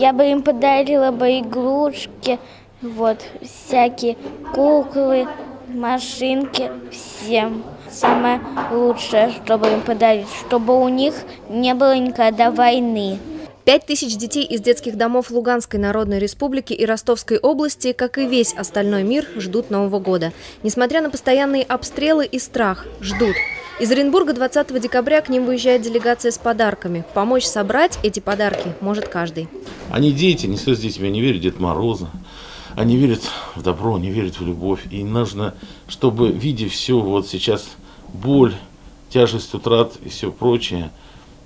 Я бы им подарила бы игрушки, вот, всякие куклы, машинки, всем. Самое лучшее, чтобы им подарить, чтобы у них не было никогда войны. Пять тысяч детей из детских домов Луганской Народной Республики и Ростовской области, как и весь остальной мир, ждут Нового года. Несмотря на постоянные обстрелы и страх, ждут. Из Оренбурга 20 декабря к ним выезжает делегация с подарками. Помочь собрать эти подарки может каждый. Они дети, не с детьми, они верят Дед Мороза. Они верят в добро, они верят в любовь. И нужно, чтобы, видя все вот сейчас боль, тяжесть утрат и все прочее,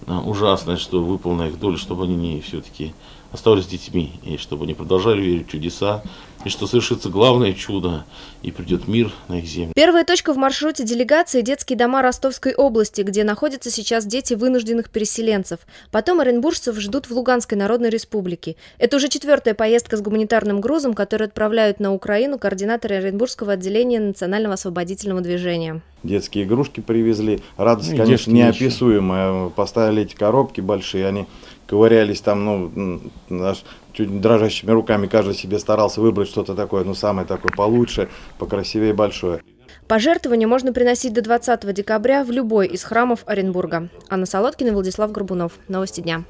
а, ужасное, что выпало на их долю, чтобы они не все-таки оставались детьми, и чтобы они продолжали верить в чудеса, и что совершится главное чудо, и придет мир на их землю. Первая точка в маршруте делегации – детские дома Ростовской области, где находятся сейчас дети вынужденных переселенцев. Потом оренбуржцев ждут в Луганской Народной Республике. Это уже четвертая поездка с гуманитарным грузом, который отправляют на Украину координаторы Оренбургского отделения Национального освободительного движения. Детские игрушки привезли. Радость, ну, конечно, неописуемая. Поставили эти коробки большие, они ковырялись там, ну, наш, чуть дрожащими руками каждый себе старался выбрать что-то такое, ну, самое такое получше, покрасивее большое. Пожертвования можно приносить до 20 декабря в любой из храмов Оренбурга. Анна Солодкина, Владислав Горбунов. Новости дня.